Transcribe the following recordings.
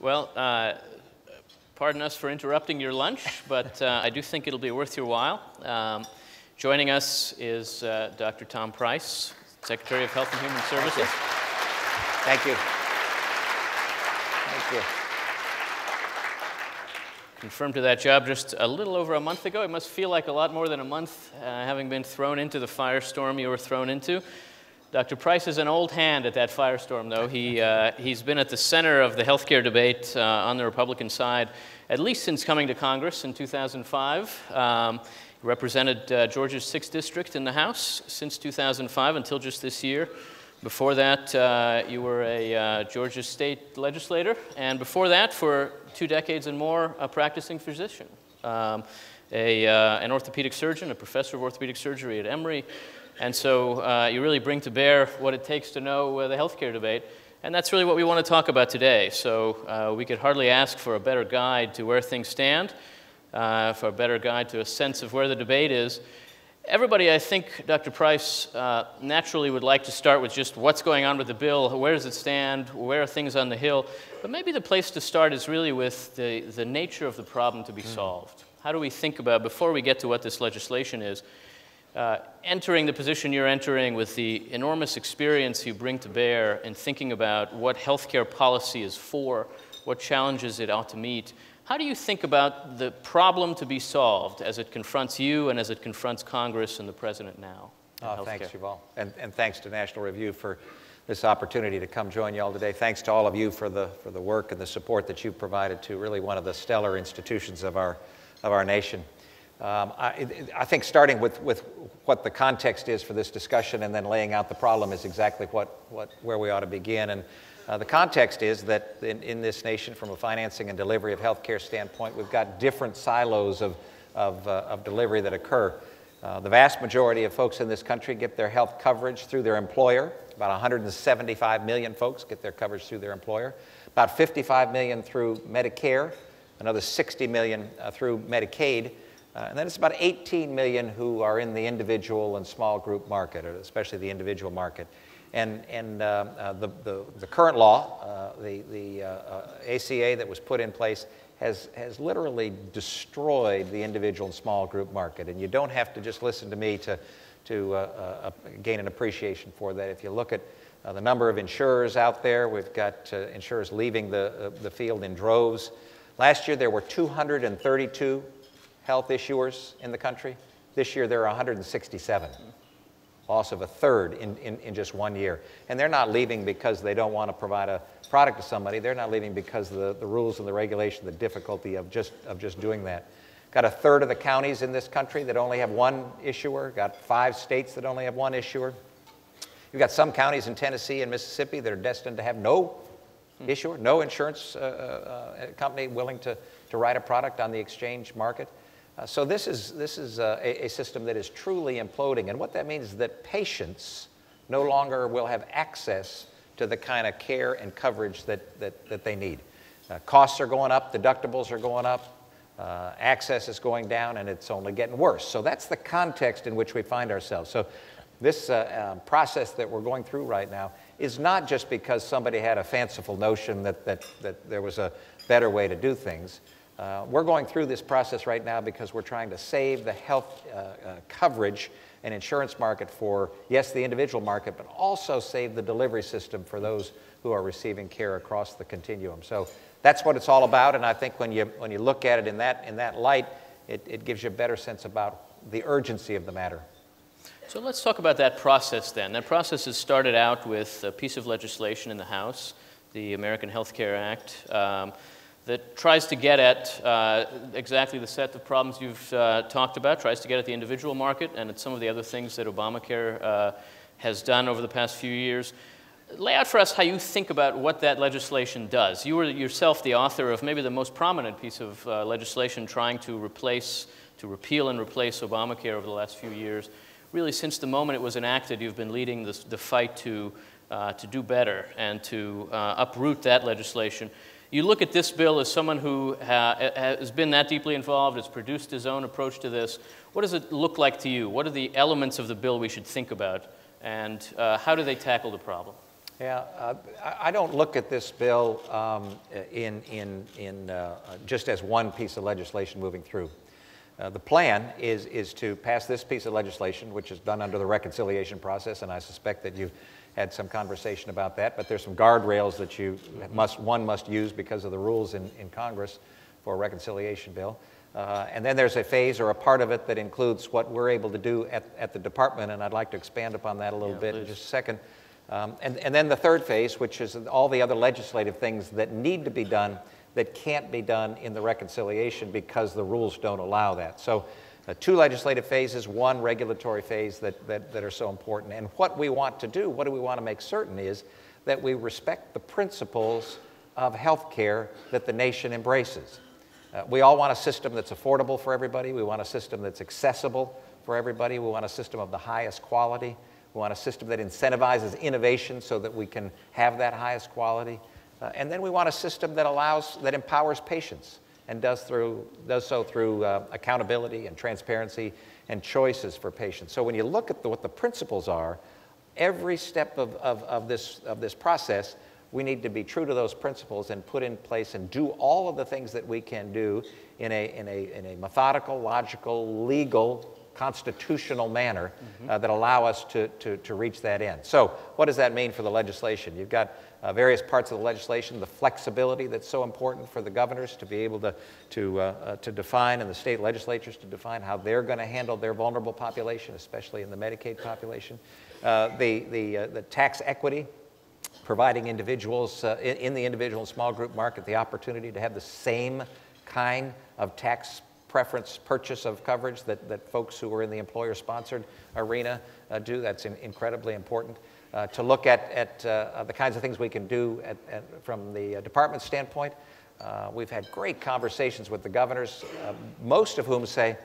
Well, uh, pardon us for interrupting your lunch, but uh, I do think it'll be worth your while. Um, joining us is uh, Dr. Tom Price, Secretary of Health and Human Services. Thank you. Thank you. Confirmed to that job just a little over a month ago. It must feel like a lot more than a month, uh, having been thrown into the firestorm you were thrown into. Dr. Price is an old hand at that firestorm, though. He, uh, he's been at the center of the healthcare debate uh, on the Republican side, at least since coming to Congress in 2005. Um, he represented uh, Georgia's 6th District in the House since 2005 until just this year. Before that, uh, you were a uh, Georgia state legislator, and before that, for two decades and more, a practicing physician. Um, a, uh, an orthopedic surgeon, a professor of orthopedic surgery at Emory, and so uh, you really bring to bear what it takes to know uh, the healthcare debate. And that's really what we want to talk about today. So uh, we could hardly ask for a better guide to where things stand, uh, for a better guide to a sense of where the debate is. Everybody, I think, Dr. Price, uh, naturally would like to start with just what's going on with the bill, where does it stand, where are things on the Hill. But maybe the place to start is really with the, the nature of the problem to be mm. solved. How do we think about, before we get to what this legislation is, uh, entering the position you're entering with the enormous experience you bring to bear in thinking about what healthcare policy is for, what challenges it ought to meet, how do you think about the problem to be solved as it confronts you and as it confronts Congress and the President now? Oh, thanks, Yuval. And, and thanks to National Review for this opportunity to come join you all today. Thanks to all of you for the, for the work and the support that you've provided to really one of the stellar institutions of our, of our nation. Um, I, I, think starting with, with what the context is for this discussion and then laying out the problem is exactly what, what, where we ought to begin. And uh, the context is that in, in, this nation, from a financing and delivery of healthcare standpoint, we've got different silos of, of, uh, of delivery that occur. Uh, the vast majority of folks in this country get their health coverage through their employer. About 175 million folks get their coverage through their employer. About 55 million through Medicare, another 60 million uh, through Medicaid. Uh, and then it's about 18 million who are in the individual and small group market, especially the individual market. And, and uh, uh, the, the, the, current law, uh, the, the ACA uh, that was put in place, has, has literally destroyed the individual and small group market. And you don't have to just listen to me to, to uh, gain an appreciation for that. If you look at the number of insurers out there, we've got insurers leaving the, the field in droves. Last year, there were 232 health issuers in the country. This year, there are 167. Loss of a third in, in, in just one year. And they're not leaving because they don't want to provide a product to somebody. They're not leaving because of the, the rules and the regulation, the difficulty of just, of just doing that. Got a third of the counties in this country that only have one issuer. Got five states that only have one issuer. You've got some counties in Tennessee and Mississippi that are destined to have no issuer, no insurance uh, uh, company willing to, to write a product on the exchange market. Uh, so this is, this is uh, a, a, system that is truly imploding. And what that means is that patients no longer will have access to the kind of care and coverage that, that, that they need. Uh, costs are going up, deductibles are going up, uh, access is going down, and it's only getting worse. So that's the context in which we find ourselves. So this uh, um, process that we're going through right now is not just because somebody had a fanciful notion that, that, that there was a better way to do things. Uh, we're going through this process right now because we're trying to save the health uh, uh, coverage and insurance market for, yes, the individual market, but also save the delivery system for those who are receiving care across the continuum. So that's what it's all about, and I think when you, when you look at it in that, in that light, it, it gives you a better sense about the urgency of the matter. So let's talk about that process then. That process has started out with a piece of legislation in the House, the American Health Care Act. Um, that tries to get at uh, exactly the set of problems you've uh, talked about, tries to get at the individual market and at some of the other things that Obamacare uh, has done over the past few years. Lay out for us how you think about what that legislation does. You were yourself the author of maybe the most prominent piece of uh, legislation trying to replace, to repeal and replace Obamacare over the last few years. Really, since the moment it was enacted, you've been leading the, the fight to, uh, to do better and to uh, uproot that legislation. You look at this bill as someone who ha has been that deeply involved, has produced his own approach to this. What does it look like to you? What are the elements of the bill we should think about? And uh, how do they tackle the problem? Yeah, uh, I don't look at this bill um, in, in, in uh, just as one piece of legislation moving through. Uh, the plan is, is to pass this piece of legislation, which is done under the reconciliation process, and I suspect that you've had some conversation about that, but there's some guardrails that you must, one must use because of the rules in, in Congress for a reconciliation bill. Uh, and then there's a phase or a part of it that includes what we're able to do at, at the department, and I'd like to expand upon that a little yeah, bit please. in just a second. Um, and, and then the third phase, which is all the other legislative things that need to be done that can't be done in the reconciliation because the rules don't allow that. So, uh, two legislative phases, one regulatory phase that, that, that are so important. And what we want to do, what do we want to make certain is that we respect the principles of health care that the nation embraces. Uh, we all want a system that's affordable for everybody. We want a system that's accessible for everybody. We want a system of the highest quality. We want a system that incentivizes innovation so that we can have that highest quality. Uh, and then we want a system that allows, that empowers patients and does, through, does so through uh, accountability and transparency and choices for patients. So when you look at the, what the principles are, every step of, of, of, this, of this process, we need to be true to those principles and put in place and do all of the things that we can do in a, in a, in a methodical, logical, legal, constitutional manner mm-hmm. uh, that allow us to, to, to reach that end. So, what does that mean for the legislation? You've got uh, various parts of the legislation, the flexibility that's so important for the governors to be able to, to, uh, uh to define and the state legislatures to define how they're going to handle their vulnerable population, especially in the Medicaid population. Uh, the, the, uh, the tax equity, providing individuals in, in the individual and small group market the opportunity to have the same kind of tax preference purchase of coverage that, that folks who are in the employer sponsored arena uh, do. That's in, incredibly important. Uh, to look at, at uh, the kinds of things we can do at, at, from the uh, department standpoint. Uh, we've had great conversations with the governors, uh, most of whom say,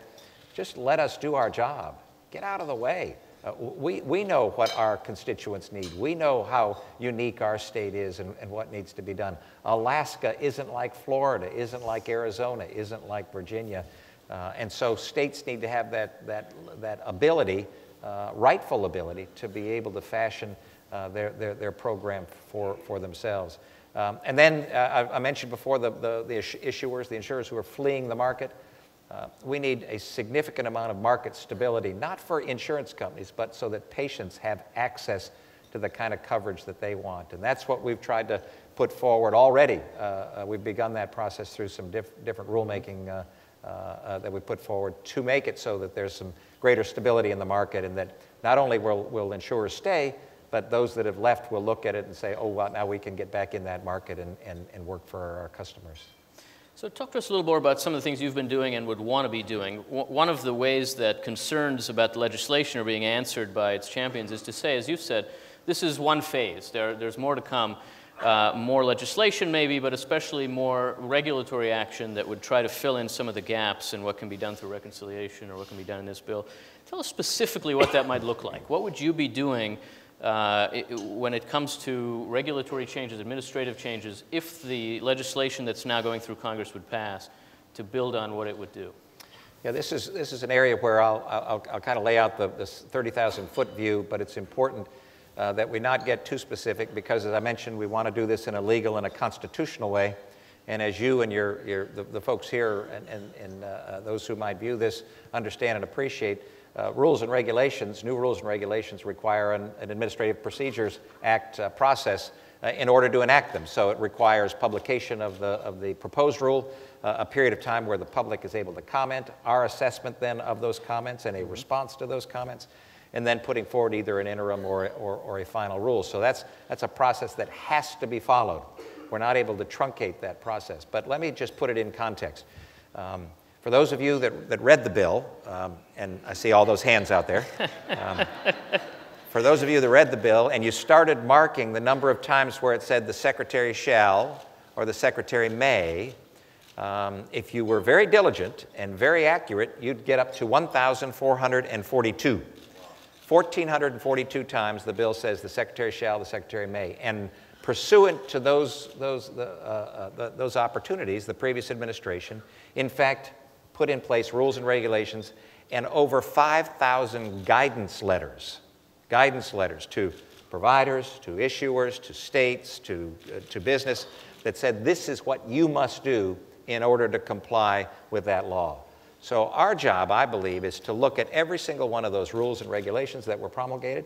just let us do our job. Get out of the way. Uh, we, we know what our constituents need. We know how unique our state is and, and what needs to be done. Alaska isn't like Florida, isn't like Arizona, isn't like Virginia. Uh, and so states need to have that, that, that ability, uh, rightful ability, to be able to fashion uh, their, their, their program for, for themselves. Um, and then uh, I, I, mentioned before the, the, the issuers, the insurers who are fleeing the market. Uh, we need a significant amount of market stability, not for insurance companies, but so that patients have access to the kind of coverage that they want. And that's what we've tried to put forward already. Uh, uh, we've begun that process through some diff different rulemaking uh, uh, that we put forward to make it so that there's some greater stability in the market and that not only will, will insurers stay, but those that have left will look at it and say, oh, well, now we can get back in that market and, and, and work for our customers. So, talk to us a little more about some of the things you've been doing and would want to be doing. one of the ways that concerns about the legislation are being answered by its champions is to say, as you've said, this is one phase. There, there's more to come. Uh, more legislation, maybe, but especially more regulatory action that would try to fill in some of the gaps in what can be done through reconciliation or what can be done in this bill. Tell us specifically what that might look like. What would you be doing uh, it, when it comes to regulatory changes, administrative changes, if the legislation that's now going through Congress would pass to build on what it would do? Yeah, this is, this is an area where I'll, I'll, I'll kind of lay out the, this 30,000 foot view, but it's important uh, that we not get too specific because, as I mentioned, we want to do this in a legal and a constitutional way. And as you and your, your, the, the folks here and, and, and uh, uh those who might view this understand and appreciate, uh, rules and regulations, new rules and regulations require an, an Administrative Procedures Act uh, process uh, in order to enact them. So it requires publication of the, of the proposed rule, uh, a period of time where the public is able to comment, our assessment then of those comments and a response to those comments, and then putting forward either an interim or, or, or a final rule. So that's, that's a process that has to be followed. We're not able to truncate that process. But let me just put it in context. Um, for those of you that, that read the bill, um, and I see all those hands out there, um, for those of you that read the bill and you started marking the number of times where it said the secretary shall or the secretary may, um, if you were very diligent and very accurate, you'd get up to 1,442. 1,442 times the bill says the secretary shall, the secretary may. And pursuant to those, those, the, uh, uh, the, those opportunities, the previous administration, in fact, put in place rules and regulations and over 5,000 guidance letters, guidance letters to providers, to issuers, to states, to, uh, to business that said this is what you must do in order to comply with that law. So, our job, I believe, is to look at every single one of those rules and regulations that were promulgated,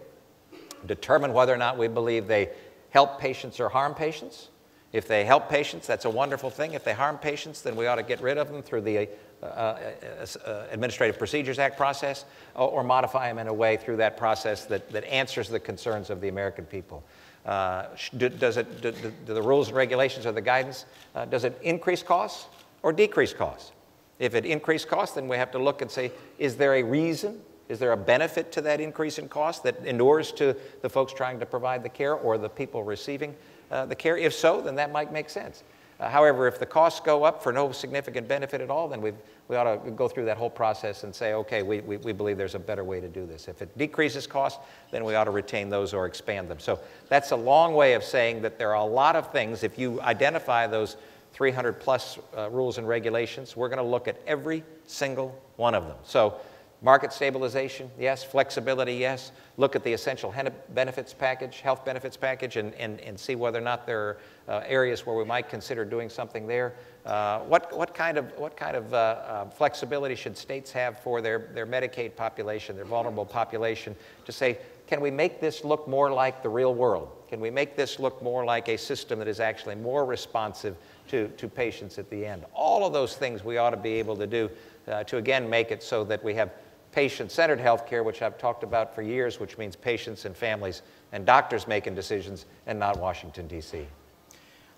determine whether or not we believe they help patients or harm patients. If they help patients, that's a wonderful thing. If they harm patients, then we ought to get rid of them through the uh, uh, uh, Administrative Procedures Act process or, or, modify them in a way through that process that, that answers the concerns of the American people. Uh, do, does it, do, do, the rules and regulations or the guidance, uh, does it increase costs or decrease costs? If it increased costs, then we have to look and say, is there a reason? Is there a benefit to that increase in cost that endures to the folks trying to provide the care or the people receiving uh, the care? If so, then that might make sense. Uh, however, if the costs go up for no significant benefit at all, then we we ought to go through that whole process and say, okay, we, we, we, believe there's a better way to do this. If it decreases costs, then we ought to retain those or expand them. So that's a long way of saying that there are a lot of things. If you identify those 300 plus uh, rules and regulations, we're going to look at every single one of them. So Market stabilization, yes. Flexibility, yes. Look at the essential benefits package, health benefits package, and, and, and see whether or not there are uh, areas where we might consider doing something there. Uh, what, what kind of, what kind of uh, uh, flexibility should states have for their, their Medicaid population, their vulnerable population, to say, can we make this look more like the real world? Can we make this look more like a system that is actually more responsive to, to patients at the end? All of those things we ought to be able to do uh, to again make it so that we have patient centered healthcare, which I've talked about for years, which means patients and families and doctors making decisions and not Washington, D.C.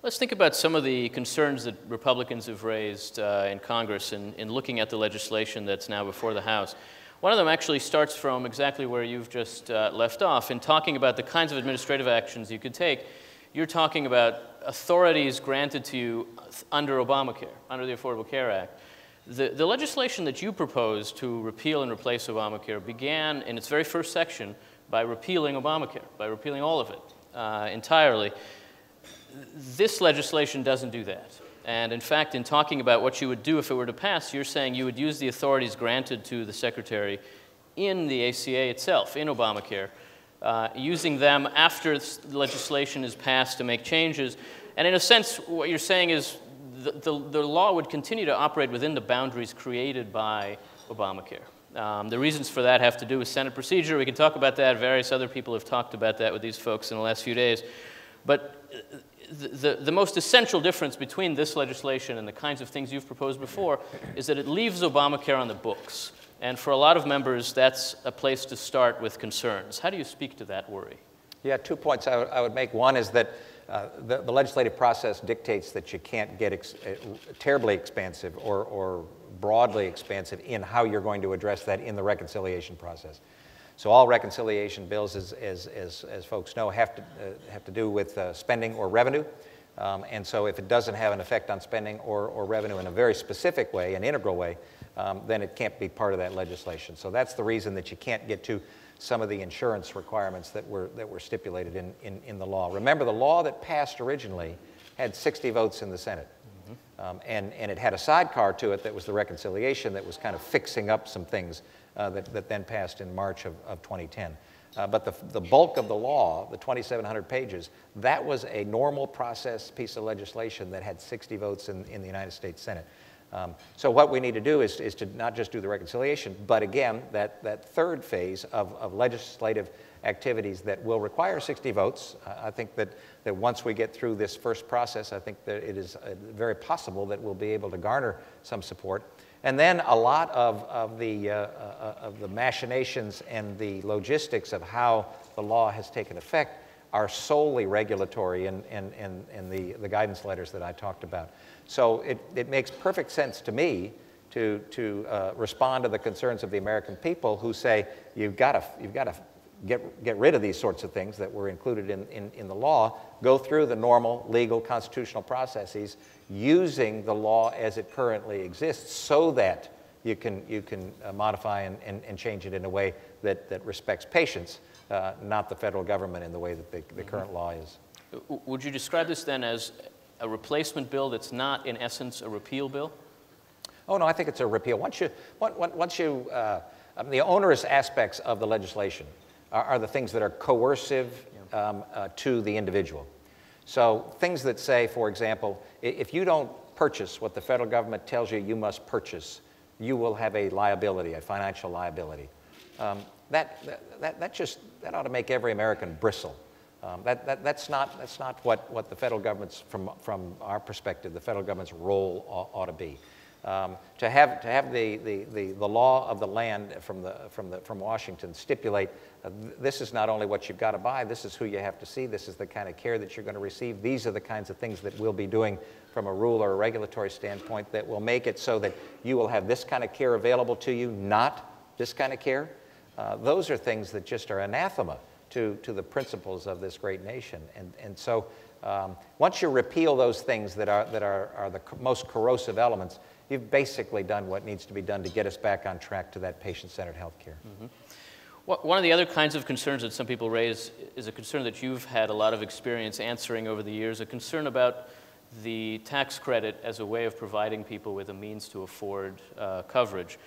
Let's think about some of the concerns that Republicans have raised uh, in Congress in, in looking at the legislation that's now before the House. One of them actually starts from exactly where you've just uh, left off in talking about the kinds of administrative actions you could take. You're talking about authorities granted to you under Obamacare, under the Affordable Care Act. The, the legislation that you proposed to repeal and replace Obamacare began in its very first section by repealing Obamacare, by repealing all of it uh, entirely. This legislation doesn't do that. And in fact, in talking about what you would do if it were to pass, you're saying you would use the authorities granted to the Secretary in the ACA itself, in Obamacare, uh, using them after legislation is passed to make changes. And in a sense, what you're saying is the, the, the, law would continue to operate within the boundaries created by Obamacare. Um, the reasons for that have to do with Senate procedure. We can talk about that. Various other people have talked about that with these folks in the last few days. But the, the, the most essential difference between this legislation and the kinds of things you've proposed before is that it leaves Obamacare on the books. And for a lot of members, that's a place to start with concerns. How do you speak to that worry? Yeah, two points I would make. One is that uh, the, the, legislative process dictates that you can't get ex uh, terribly expansive or, or broadly expansive in how you're going to address that in the reconciliation process. So all reconciliation bills, as, as, as, as folks know, have to, uh, have to do with uh, spending or revenue. Um, and so if it doesn't have an effect on spending or, or revenue in a very specific way, an integral way, um, then it can't be part of that legislation. So that's the reason that you can't get to some of the insurance requirements that were, that were stipulated in, in, in the law. Remember, the law that passed originally had 60 votes in the Senate. Mm-hmm. Um, and, and it had a sidecar to it that was the reconciliation that was kind of fixing up some things uh, that, that then passed in March of, of 2010. Uh, but the, the bulk of the law, the 2,700 pages, that was a normal process piece of legislation that had 60 votes in, in the United States Senate. Um, so what we need to do is, is to not just do the reconciliation, but again, that, that third phase of, of legislative activities that will require 60 votes. Uh, I think that, that once we get through this first process, I think that it is uh, very possible that we'll be able to garner some support. And then a lot of, of, the, uh, uh of the machinations and the logistics of how the law has taken effect are solely regulatory in, in, in, in the, the guidance letters that I talked about. So it, it makes perfect sense to me to, to uh, respond to the concerns of the American people who say, you've got to, you've to get, get rid of these sorts of things that were included in, in, in the law, go through the normal legal constitutional processes using the law as it currently exists so that you can, you can uh, modify and, and, and, change it in a way that, that respects patients, uh, not the federal government in the way that the, the current law is. Would you describe this then as a replacement bill that's not, in essence, a repeal bill? Oh, no, I think it's a repeal. Once you, once you uh, mean, the onerous aspects of the legislation are, are, the things that are coercive, um, uh, to the individual. So things that say, for example, if you don't purchase what the federal government tells you you must purchase, you will have a liability, a financial liability. Um, that, that, that just that ought to make every American bristle. Um, that, that, that's not, that's not what, what the federal government's, from, from our perspective, the federal government's role ought, ought to be. Um, to have, to have the, the, the, the, law of the land from, the, from, the, from Washington stipulate uh, this is not only what you've got to buy, this is who you have to see, this is the kind of care that you're going to receive. These are the kinds of things that we'll be doing from a rule or a regulatory standpoint that will make it so that you will have this kind of care available to you, not this kind of care. Uh, those are things that just are anathema to, to the principles of this great nation. And, and so um, once you repeal those things that are, that are, are the most corrosive elements, you've basically done what needs to be done to get us back on track to that patient-centered health care. Mm-hmm. One of the other kinds of concerns that some people raise is a concern that you've had a lot of experience answering over the years, a concern about the tax credit as a way of providing people with a means to afford uh, coverage.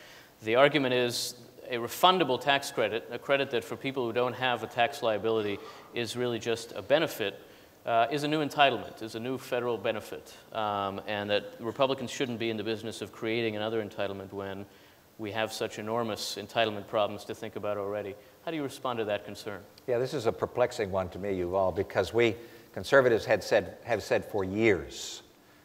The argument is a refundable tax credit, a credit that for people who don't have a tax liability is really just a benefit, uh, is a new entitlement, is a new federal benefit, um, and that Republicans shouldn't be in the business of creating another entitlement when we have such enormous entitlement problems to think about already. How do you respond to that concern? Yeah, this is a perplexing one to me, Yuval, because we conservatives had said, have said for years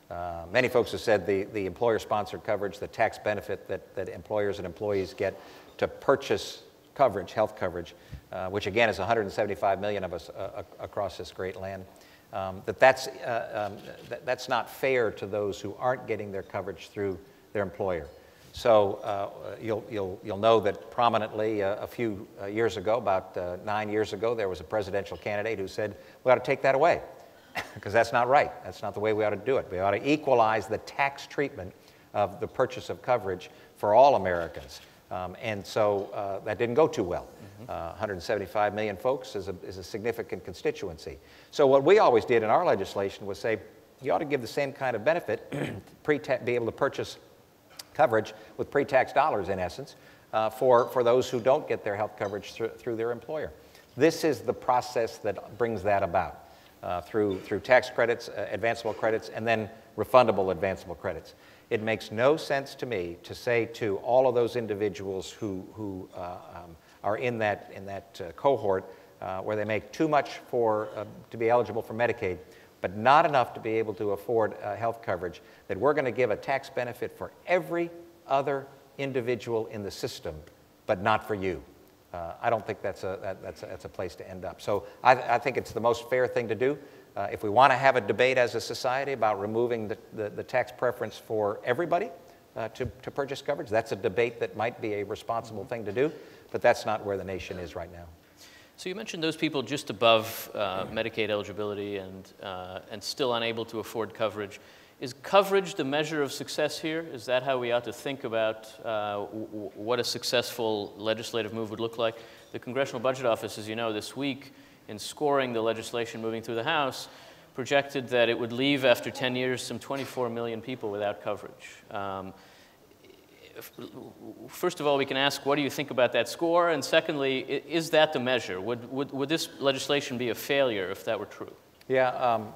uh, many folks have said the, the employer sponsored coverage, the tax benefit that, that employers and employees get to purchase coverage, health coverage, uh, which again is 175 million of us uh, across this great land, um, that that's, uh, um, that, that's not fair to those who aren't getting their coverage through their employer. So uh, you'll, you'll, you'll know that prominently uh, a few years ago, about nine years ago, there was a presidential candidate who said, we ought to take that away because that's not right. That's not the way we ought to do it. We ought to equalize the tax treatment of the purchase of coverage for all Americans. Um, and so uh, that didn't go too well. Mm-hmm. Uh, 175 million folks is a, is a significant constituency. So what we always did in our legislation was say, you ought to give the same kind of benefit, be able to purchase coverage with pre-tax dollars, in essence, uh, for, for those who don't get their health coverage through, through their employer. This is the process that brings that about uh, through, through tax credits, uh, advanceable credits, and then refundable advanceable credits. It makes no sense to me to say to all of those individuals who, who uh, um, are in that, in that uh, cohort uh, where they make too much for, uh, to be eligible for Medicaid, but not enough to be able to afford health coverage, that we're going to give a tax benefit for every other individual in the system, but not for you. Uh, I don't think that's a, that, that's, a, that's a place to end up. So I, I think it's the most fair thing to do. Uh, if we want to have a debate as a society about removing the, the, the tax preference for everybody uh, to, to purchase coverage, that's a debate that might be a responsible thing to do, but that's not where the nation is right now. So you mentioned those people just above uh, Medicaid eligibility and, uh, and still unable to afford coverage. Is coverage the measure of success here? Is that how we ought to think about uh, what a successful legislative move would look like? The Congressional Budget Office, as you know, this week, in scoring the legislation moving through the House, projected that it would leave after 10 years some 24 million people without coverage. Um, first of all, we can ask, what do you think about that score? And secondly, is that the measure? Would, would, would this legislation be a failure if that were true? Yeah, um,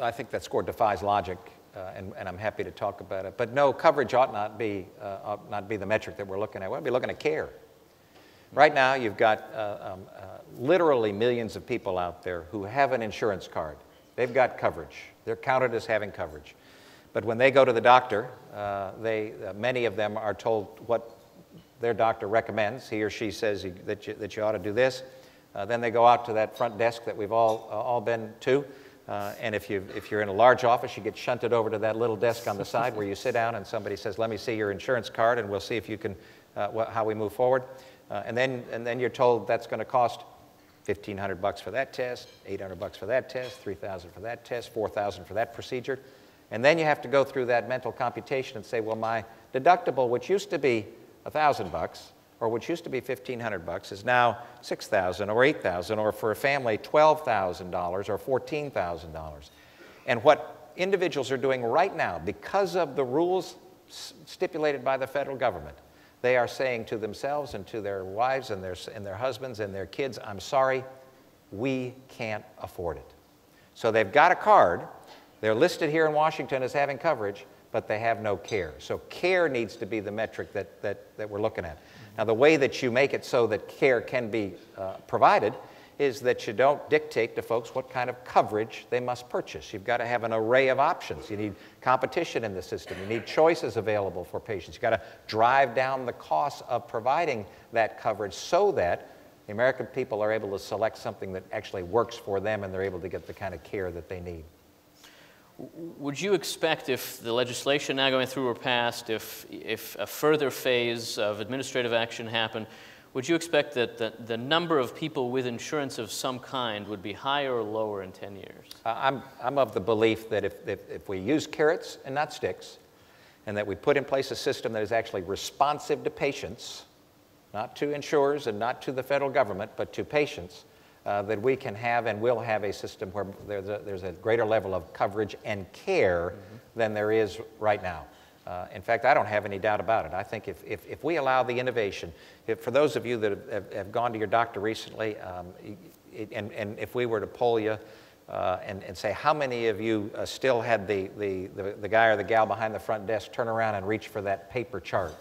I think that score defies logic uh, and, and, I'm happy to talk about it. But no, coverage ought not be, uh, ought not be the metric that we're looking at. We ought to be looking at care. Right now, you've got uh, um, uh, literally millions of people out there who have an insurance card. They've got coverage. They're counted as having coverage. But when they go to the doctor, uh, they, uh, many of them are told what their doctor recommends. He or she says that you, that you ought to do this. then they go out to that front desk that we've all, all been to, uh, and if, you, if you're in a large office, you get shunted over to that little desk on the side where you sit down and somebody says, let me see your insurance card and we'll see if you can, uh, how we move forward. Uh, and, then, and then you're told that's going to cost 1500 bucks for that test, 800 bucks for that test, 3000 for that test, 4000 for that procedure. And then you have to go through that mental computation and say, well, my deductible, which used to be 1000 bucks, or which used to be 1500 bucks is now 6000 or 8000 or for a family $12,000 or $14,000. And what individuals are doing right now because of the rules stipulated by the federal government, they are saying to themselves and to their wives and their, and their husbands and their kids, I'm sorry, we can't afford it. So they've got a card, they're listed here in Washington as having coverage, but they have no care. So care needs to be the metric that, that, that we're looking at. Now, the way that you make it so that care can be uh, provided is that you don't dictate to folks what kind of coverage they must purchase. You've got to have an array of options. You need competition in the system. You need choices available for patients. You've got to drive down the costs of providing that coverage so that the American people are able to select something that actually works for them and they're able to get the kind of care that they need. Would you expect if the legislation now going through were passed, if, if a further phase of administrative action happened, would you expect that the, the number of people with insurance of some kind would be higher or lower in 10 years? Uh, I'm, I'm of the belief that if, if, if we use carrots and not sticks, and that we put in place a system that is actually responsive to patients, not to insurers and not to the federal government, but to patients, uh, that we can have and will have a system where there's a, there's a greater level of coverage and care mm-hmm. than there is right now. Uh, in fact, I don't have any doubt about it. I think if, if, if we allow the innovation, if, for those of you that have, have gone to your doctor recently, um, it, and, and if we were to poll you uh, and, and say how many of you uh, still had the, the, the, the guy or the gal behind the front desk turn around and reach for that paper chart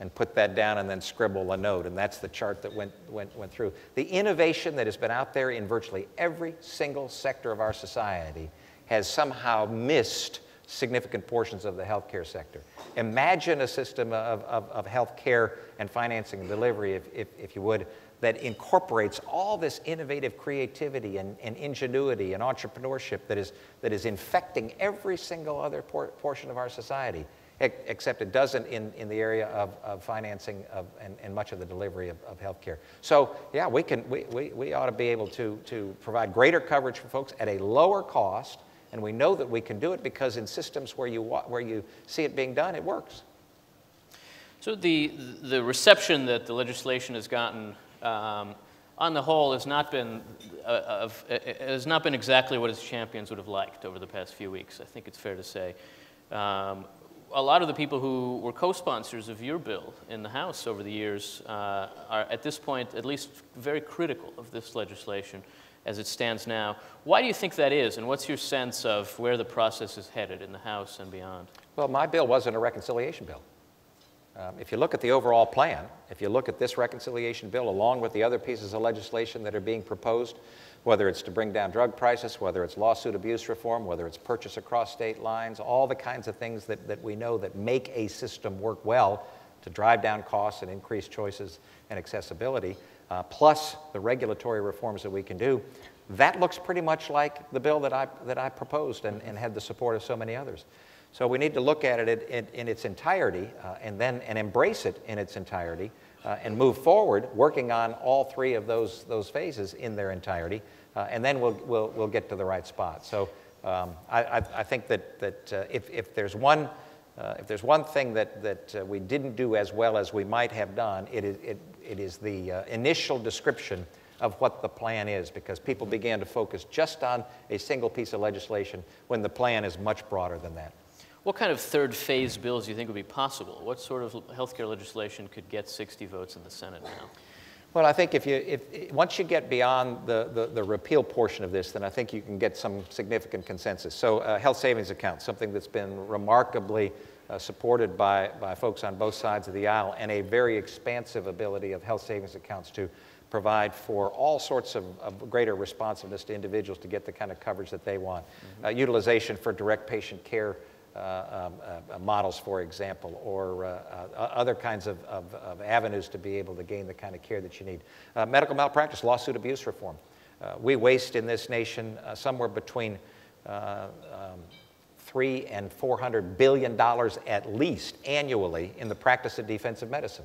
and put that down and then scribble a note, and that's the chart that went, went, went through. The innovation that has been out there in virtually every single sector of our society has somehow missed significant portions of the healthcare sector. Imagine a system of, of, of healthcare and financing and delivery, if, if, if, you would, that incorporates all this innovative creativity and, and ingenuity and entrepreneurship that is, that is infecting every single other por portion of our society, except it doesn't in, in the area of, of financing of, and, and much of the delivery of, of healthcare. So, yeah, we, can, we, we, we ought to be able to, to provide greater coverage for folks at a lower cost and we know that we can do it because in systems where you, where you see it being done, it works. So the, the reception that the legislation has gotten um, on the whole has not been uh, of, uh, has not been exactly what its champions would have liked over the past few weeks. I think it's fair to say. Um, a lot of the people who were co-sponsors of your bill in the House over the years uh, are at this point at least very critical of this legislation as it stands now. Why do you think that is, and what's your sense of where the process is headed in the House and beyond? Well, my bill wasn't a reconciliation bill. Um, if you look at the overall plan, if you look at this reconciliation bill along with the other pieces of legislation that are being proposed, whether it's to bring down drug prices, whether it's lawsuit abuse reform, whether it's purchase across state lines, all the kinds of things that, that we know that make a system work well to drive down costs and increase choices and accessibility, uh, plus the regulatory reforms that we can do, that looks pretty much like the bill that I, that I proposed and, and had the support of so many others. So we need to look at it in, in its entirety uh, and then and embrace it in its entirety uh, and move forward working on all three of those, those phases in their entirety. Uh, and then we'll, we'll, we'll get to the right spot. So um, I, I, I, think that, that uh, if, if there's one uh, if there's one thing that, that uh, we didn't do as well as we might have done, it is, it, it is the uh, initial description of what the plan is, because people began to focus just on a single piece of legislation when the plan is much broader than that. What kind of third phase bills do you think would be possible? What sort of healthcare legislation could get 60 votes in the Senate now? Well, I think if you, if, once you get beyond the, the, the, repeal portion of this, then I think you can get some significant consensus. So, uh, health savings accounts, something that's been remarkably uh, supported by, by folks on both sides of the aisle, and a very expansive ability of health savings accounts to provide for all sorts of, of greater responsiveness to individuals to get the kind of coverage that they want. Mm-hmm. Uh, utilization for direct patient care uh, um, uh, models, for example, or uh, other kinds of, of, of, avenues to be able to gain the kind of care that you need. medical malpractice, lawsuit abuse reform. we waste in this nation somewhere between um, three and four hundred billion dollars at least annually in the practice of defensive medicine.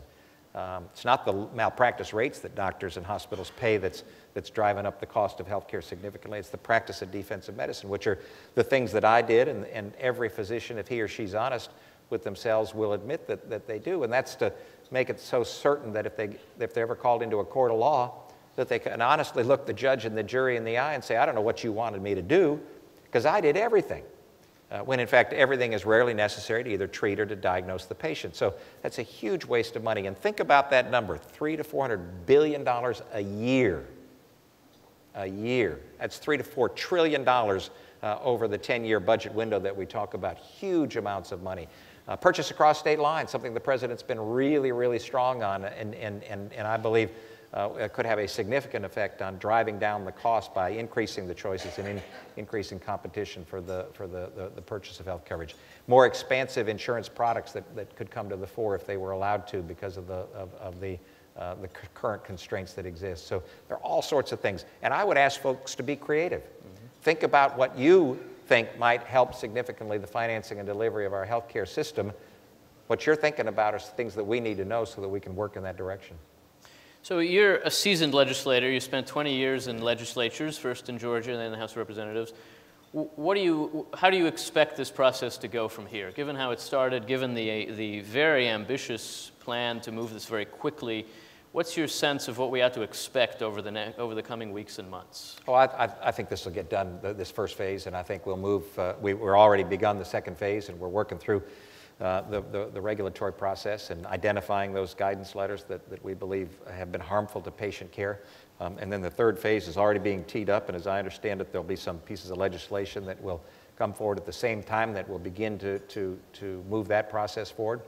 Um, it's not the malpractice rates that doctors and hospitals pay that's, that's driving up the cost of healthcare significantly. It's the practice of defensive medicine, which are the things that I did, and, and every physician, if he or she's honest with themselves, will admit that, that they do. And that's to make it so certain that if, they, if they're ever called into a court of law, that they can honestly look the judge and the jury in the eye and say, I don't know what you wanted me to do, because I did everything uh, when in fact everything is rarely necessary to either treat or to diagnose the patient. So that's a huge waste of money. And think about that number three to 400 billion dollars a year a year. That's three to four trillion dollars uh, over the 10-year budget window that we talk about. Huge amounts of money. Uh, purchase across state lines, something the president's been really, really strong on, and, and, and, and I believe uh, could have a significant effect on driving down the cost by increasing the choices and in, increasing competition for, the, for the, the, the, purchase of health coverage. More expansive insurance products that, that could come to the fore if they were allowed to because of the, of, of the, uh, the current constraints that exist. So there are all sorts of things. And I would ask folks to be creative. Mm-hmm. Think about what you think might help significantly the financing and delivery of our healthcare system. What you're thinking about are things that we need to know so that we can work in that direction. So you're a seasoned legislator. You spent 20 years in legislatures, first in Georgia and then in the House of Representatives. What do you, how do you expect this process to go from here? Given how it started, given the, the very ambitious plan to move this very quickly, What's your sense of what we ought to expect over the, over the coming weeks and months? Oh, I, I, I think this will get done, this first phase, and I think we'll move. Uh, we, are already begun the second phase, and we're working through uh, the, the, the, regulatory process and identifying those guidance letters that, that we believe have been harmful to patient care. Um, and then the third phase is already being teed up, and as I understand it, there'll be some pieces of legislation that will come forward at the same time that will begin to, to, to move that process forward.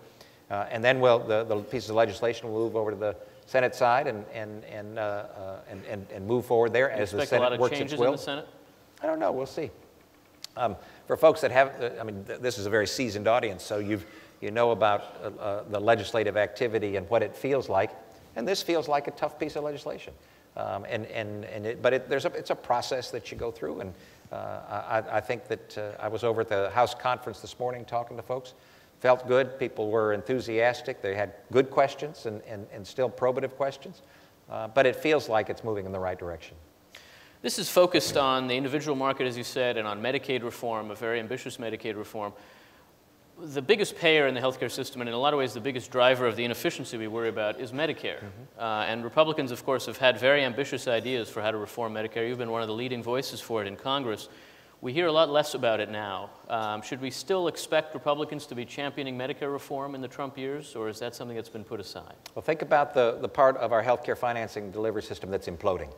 Uh, and then we'll, the, the pieces of legislation will move over to the Senate side and, and, and, uh, uh, and, and, and, move forward there you as the Senate works its will. a lot of changes In the Senate? I don't know. We'll see. Um, for folks that have, uh, I mean, th this is a very seasoned audience, so you've, you know about uh, uh, the legislative activity and what it feels like, and this feels like a tough piece of legislation. Um, and, and, and it, but it, there's a, it's a process that you go through, and uh, I, I, think that I was over at the House conference this morning talking to folks felt good. People were enthusiastic. They had good questions and, and, and still probative questions. Uh, but it feels like it's moving in the right direction. This is focused on the individual market, as you said, and on Medicaid reform, a very ambitious Medicaid reform. The biggest payer in the healthcare system, and in a lot of ways the biggest driver of the inefficiency we worry about, is Medicare. Mm-hmm. Uh, and Republicans, of course, have had very ambitious ideas for how to reform Medicare. You've been one of the leading voices for it in Congress. We hear a lot less about it now. Um, should we still expect Republicans to be championing Medicare reform in the Trump years, or is that something that's been put aside? Well, think about the, the part of our healthcare financing delivery system that's imploding,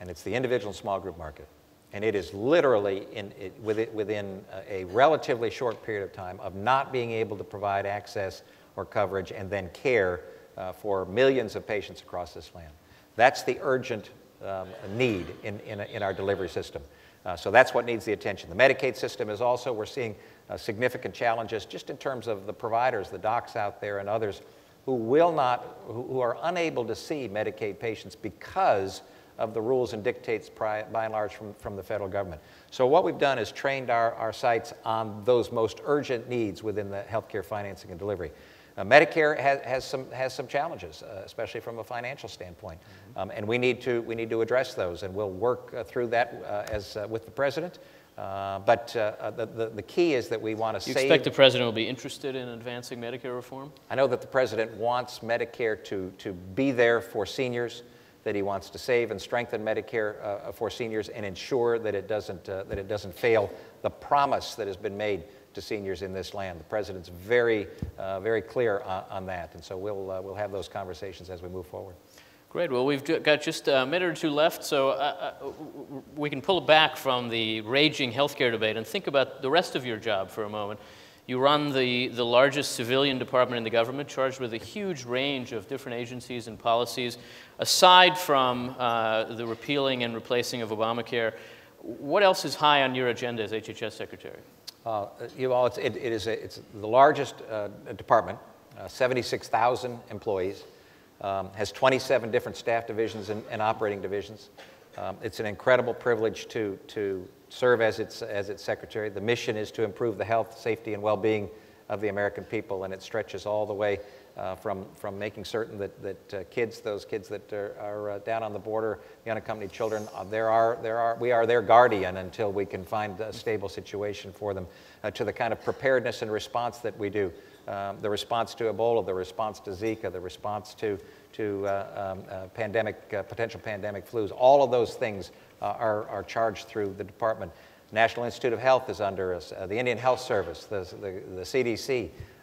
and it's the individual and small group market. And it is literally in, it, within, within a relatively short period of time of not being able to provide access or coverage and then care uh, for millions of patients across this land. That's the urgent um, need in, in, in our delivery system. Uh, so that's what needs the attention. The Medicaid system is also, we're seeing uh, significant challenges just in terms of the providers, the docs out there, and others who will not, who, who are unable to see Medicaid patients because of the rules and dictates by and large from, from the federal government. So what we've done is trained our, our sights on those most urgent needs within the healthcare financing and delivery. Uh, Medicare has, has, some, has some challenges, uh, especially from a financial standpoint, mm-hmm. um, and we need, to, we need to address those, and we'll work uh, through that uh, as, uh, with the president. Uh, but the, the, the, key is that we want to you expect the president will be interested in advancing Medicare reform? I know that the president wants Medicare to, to be there for seniors, that he wants to save and strengthen Medicare for seniors and ensure that it, doesn't, that it doesn't fail the promise that has been made to seniors in this land. The president's very, uh, very clear on, on, that, and so we'll, uh, we'll have those conversations as we move forward. Great. Well, we've got just a minute or two left, so uh, uh we can pull back from the raging healthcare debate and think about the rest of your job for a moment. You run the, the largest civilian department in the government, charged with a huge range of different agencies and policies. Aside from uh, the repealing and replacing of Obamacare, what else is high on your agenda as HHS Secretary? Uh, Yuval, it's, it, it is a, it's the largest uh, department, uh, 76,000 employees, um, has 27 different staff divisions and, and operating divisions. Um, it's an incredible privilege to, to serve as its, as its secretary. The mission is to improve the health, safety, and well being of the American people, and it stretches all the way uh, from, from making certain that, that uh, kids, those kids that are, are uh, down on the border, the unaccompanied children, uh, there are, there are, we are their guardian until we can find a stable situation for them, uh, to the kind of preparedness and response that we do. Um, the response to Ebola, the response to Zika, the response to, to uh, um, pandemic, potential pandemic flus, all of those things are, are charged through the department. National Institute of Health is under us, the Indian Health Service, the, the, the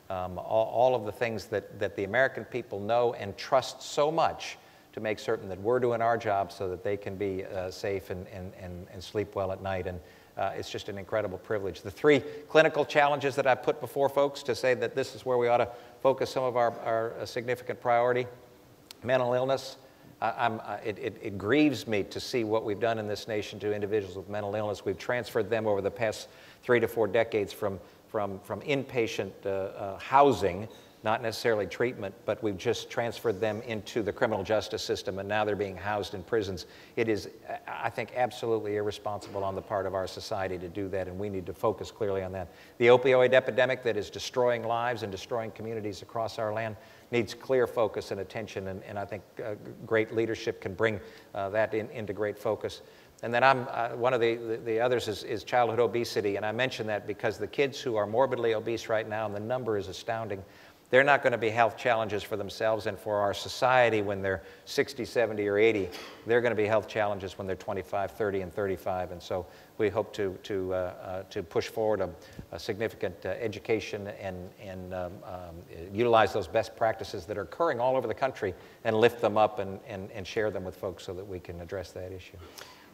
um, all, all, of the things that, that the American people know and trust so much to make certain that we're doing our job so that they can be uh, safe and, and, and, and sleep well at night. And uh, it's just an incredible privilege. The three clinical challenges that I put before folks to say that this is where we ought to focus some of our, our uh, significant priority mental illness. Uh, it, it, it, grieves me to see what we've done in this nation to individuals with mental illness. We've transferred them over the past three to four decades from, from, from inpatient uh, uh, housing not necessarily treatment, but we've just transferred them into the criminal justice system and now they're being housed in prisons. It is, I think, absolutely irresponsible on the part of our society to do that, and we need to focus clearly on that. The opioid epidemic that is destroying lives and destroying communities across our land needs clear focus and attention, and, and I think uh, great leadership can bring uh, that in, into great focus. And then I'm, uh, one of the, the, the others is, is childhood obesity, and I mention that because the kids who are morbidly obese right now, and the number is astounding, they're not going to be health challenges for themselves and for our society when they're 60, 70, or 80. They're going to be health challenges when they're 25, 30, and 35. And so we hope to, to, uh, uh, to push forward a, a significant uh, education and, and um, um, utilize those best practices that are occurring all over the country and lift them up and, and, and share them with folks so that we can address that issue.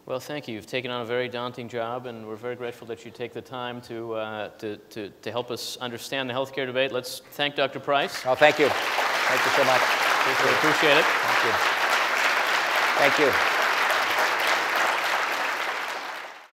Well, thank you. You've taken on a very daunting job, and we're very grateful that you take the time to, uh, to, to, to, help us understand the healthcare debate. Let's thank Dr. Price. Oh, thank you. Thank you so much. Appreciate, appreciate it. Thank you. Thank you.